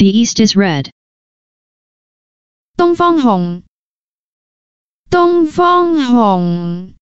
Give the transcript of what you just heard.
The east is red. 东方红，东方红。